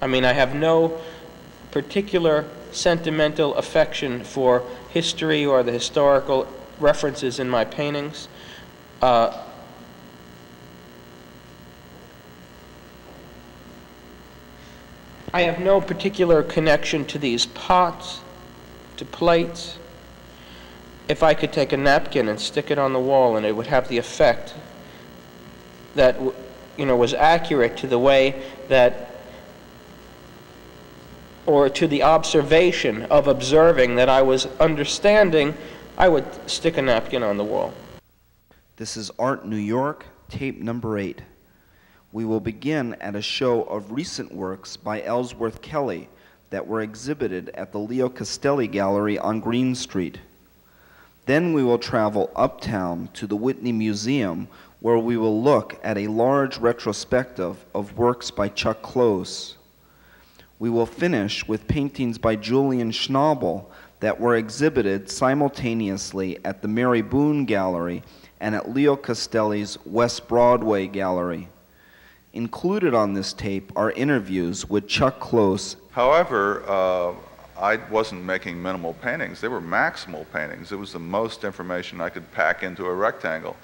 I mean, I have no particular sentimental affection for history or the historical references in my paintings. Uh, I have no particular connection to these pots, to plates. If I could take a napkin and stick it on the wall and it would have the effect that, you know, was accurate to the way that, or to the observation of observing that I was understanding, I would stick a napkin on the wall. This is Art New York, tape number eight. We will begin at a show of recent works by Ellsworth Kelly that were exhibited at the Leo Castelli Gallery on Greene Street. Then we will travel uptown to the Whitney Museum where we will look at a large retrospective of works by Chuck Close. We will finish with paintings by Julian Schnabel that were exhibited simultaneously at the Mary Boone Gallery and at Leo Castelli's West Broadway Gallery. Included on this tape are interviews with Chuck Close However, uh, I wasn't making minimal paintings. They were maximal paintings. It was the most information I could pack into a rectangle.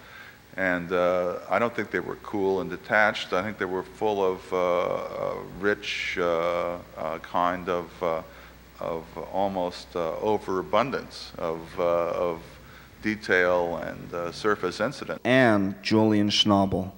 And uh, I don't think they were cool and detached. I think they were full of uh, uh, rich uh, uh, kind of, uh, of almost overabundance of, of detail and surface incident. and Julian Schnabel.